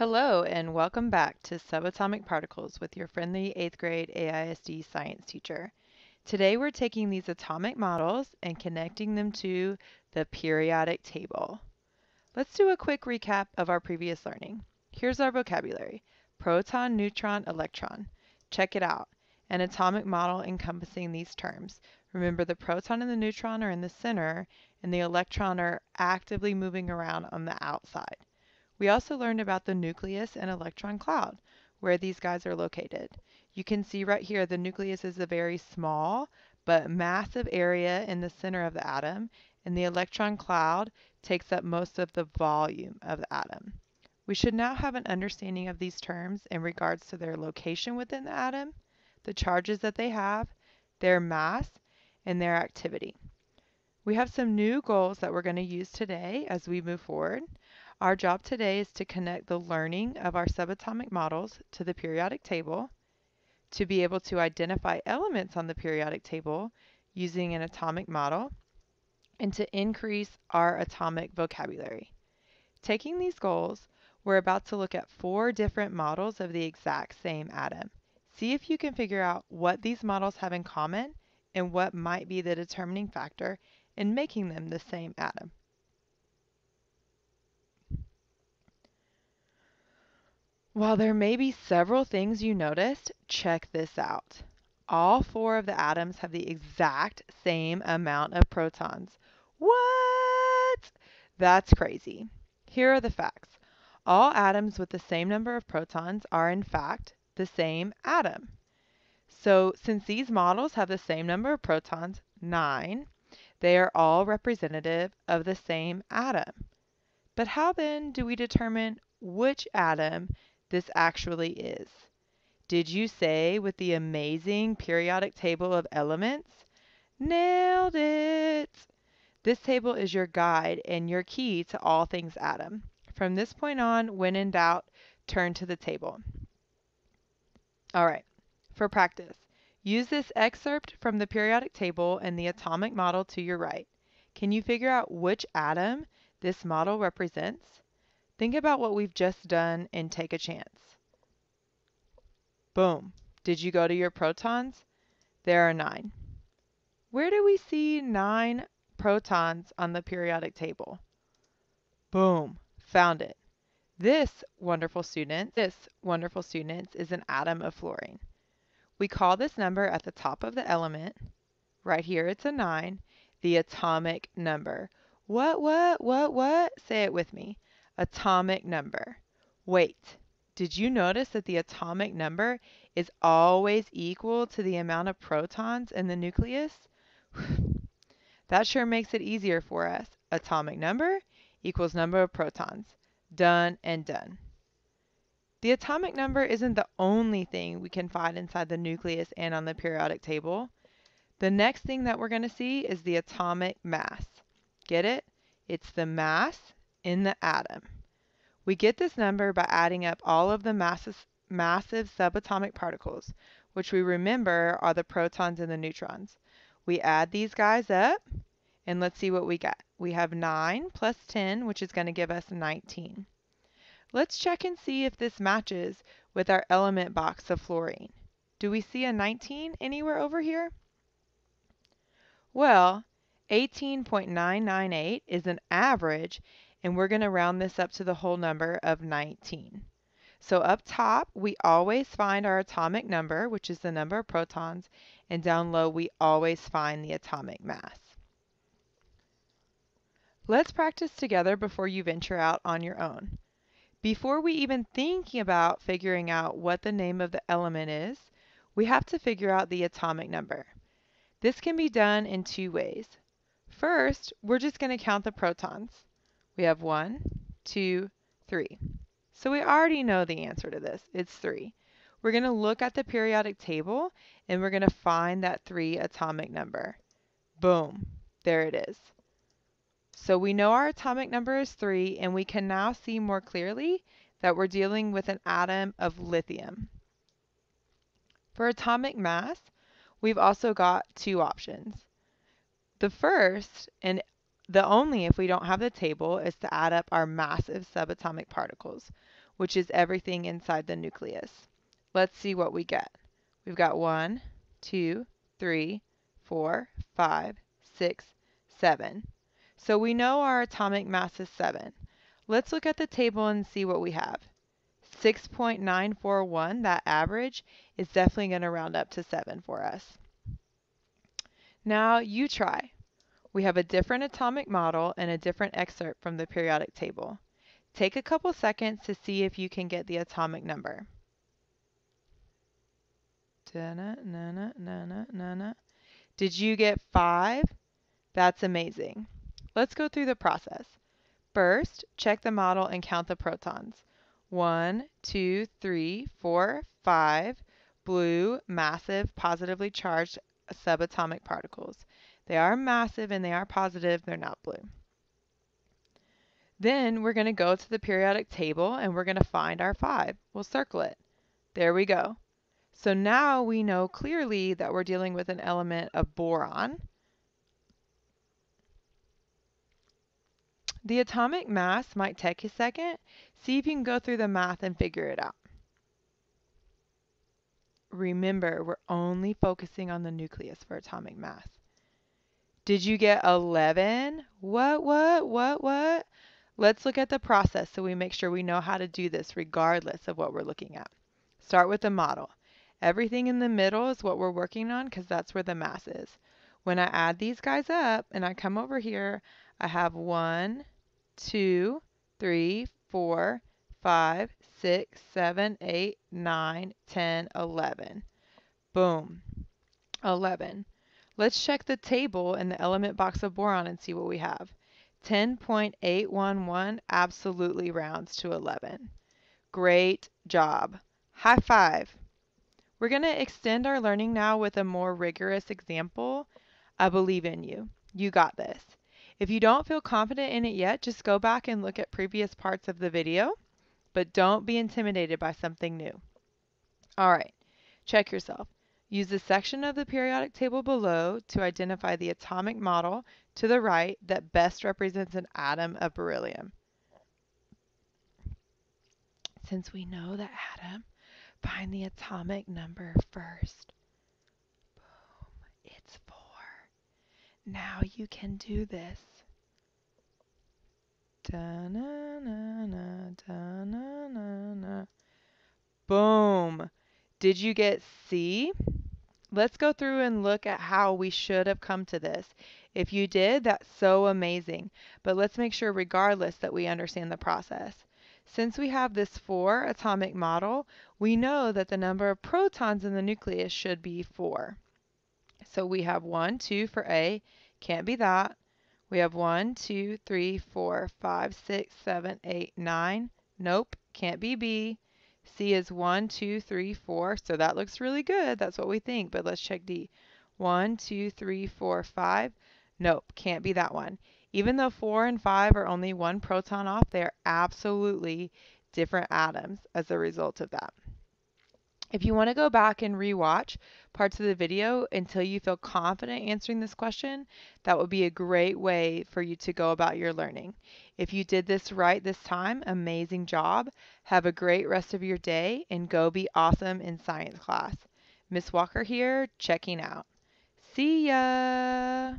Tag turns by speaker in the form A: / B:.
A: Hello, and welcome back to Subatomic Particles with your friendly 8th grade AISD science teacher. Today we're taking these atomic models and connecting them to the periodic table. Let's do a quick recap of our previous learning. Here's our vocabulary. Proton, neutron, electron. Check it out. An atomic model encompassing these terms. Remember the proton and the neutron are in the center, and the electron are actively moving around on the outside. We also learned about the nucleus and electron cloud, where these guys are located. You can see right here the nucleus is a very small but massive area in the center of the atom, and the electron cloud takes up most of the volume of the atom. We should now have an understanding of these terms in regards to their location within the atom, the charges that they have, their mass, and their activity. We have some new goals that we're going to use today as we move forward. Our job today is to connect the learning of our subatomic models to the periodic table, to be able to identify elements on the periodic table using an atomic model, and to increase our atomic vocabulary. Taking these goals, we're about to look at four different models of the exact same atom. See if you can figure out what these models have in common and what might be the determining factor in making them the same atom. While there may be several things you noticed, check this out. All four of the atoms have the exact same amount of protons. What? That's crazy. Here are the facts. All atoms with the same number of protons are in fact the same atom. So since these models have the same number of protons, 9, they are all representative of the same atom. But how then do we determine which atom this actually is. Did you say with the amazing periodic table of elements? Nailed it! This table is your guide and your key to all things atom. From this point on, when in doubt, turn to the table. All right, for practice, use this excerpt from the periodic table and the atomic model to your right. Can you figure out which atom this model represents? Think about what we've just done and take a chance. Boom. Did you go to your protons? There are nine. Where do we see nine protons on the periodic table? Boom. Found it. This wonderful student, this wonderful student is an atom of fluorine. We call this number at the top of the element, right here it's a 9, the atomic number. What, what, what, what? Say it with me atomic number. Wait, did you notice that the atomic number is always equal to the amount of protons in the nucleus? that sure makes it easier for us. Atomic number equals number of protons. Done and done. The atomic number isn't the only thing we can find inside the nucleus and on the periodic table. The next thing that we're going to see is the atomic mass. Get it? It's the mass in the atom. We get this number by adding up all of the massive, massive subatomic particles, which we remember are the protons and the neutrons. We add these guys up, and let's see what we get. We have 9 plus 10, which is going to give us 19. Let's check and see if this matches with our element box of fluorine. Do we see a 19 anywhere over here? Well, 18.998 is an average, and we're going to round this up to the whole number of 19. So up top, we always find our atomic number, which is the number of protons, and down low, we always find the atomic mass. Let's practice together before you venture out on your own. Before we even think about figuring out what the name of the element is, we have to figure out the atomic number. This can be done in two ways. First, we're just going to count the protons. We have one, two, three. So we already know the answer to this. It's 3. We're going to look at the periodic table and we're going to find that 3 atomic number. Boom. There it is. So we know our atomic number is 3 and we can now see more clearly that we're dealing with an atom of lithium. For atomic mass, we've also got two options. The first, and the only if we don't have the table is to add up our massive subatomic particles. which is everything inside the nucleus. Let's see what we get. We've got one, two, three, four, five, six, seven. So we know our atomic mass is 7. Let's look at the table and see what we have. 6.941, that average, is definitely going to round up to 7 for us. Now you try. We have a different atomic model and a different excerpt from the periodic table. Take a couple seconds to see if you can get the atomic number. Did you get 5? That's amazing. Let's go through the process. First, check the model and count the protons. One, two, three, four, five blue, massive, positively charged subatomic particles. They are massive and they are positive, they're not blue. Then we're going to go to the periodic table and we're going to find our 5. We'll circle it. There we go. So now we know clearly that we're dealing with an element of boron. The atomic mass might take a second. See if you can go through the math and figure it out. Remember, we're only focusing on the nucleus for atomic mass. Did you get 11? What, what, what, what? Let's look at the process so we make sure we know how to do this regardless of what we're looking at. Start with the model. Everything in the middle is what we're working on because that's where the mass is. When I add these guys up and I come over here, I have 1, 2, 3, 4, 5, 6, 7, 8, 9, 10, 11. Boom. 11. Let's check the table in the element box of boron and see what we have. 10.811 absolutely rounds to 11. Great job. High five. We're going to extend our learning now with a more rigorous example. I believe in you. You got this. If you don't feel confident in it yet, just go back and look at previous parts of the video but don't be intimidated by something new. All right, check yourself. Use the section of the periodic table below to identify the atomic model to the right that best represents an atom of beryllium. Since we know the atom, find the atomic number first. Boom, it's 4. Now you can do this. Da na na na da na na na. Boom. Did you get C? Let's go through and look at how we should have come to this. If you did, that's so amazing. But let's make sure regardless that we understand the process. Since we have this 4 atomic model, we know that the number of protons in the nucleus should be 4. So we have 1, 2 for A, can't be that. We have 1, 2, 3, 4, 5, 6, 7, 8, 9. Nope, can't be B. C is 1, 2, 3, 4. So that looks really good. That's what we think. But let's check D. 1, 2, 3, 4, 5. Nope, can't be that one. Even though 4 and 5 are only one proton off, they are absolutely different atoms as a result of that. If you want to go back and rewatch parts of the video until you feel confident answering this question, that would be a great way for you to go about your learning. If you did this right this time, amazing job. Have a great rest of your day and go be awesome in science class. Miss Walker here, checking out. See ya!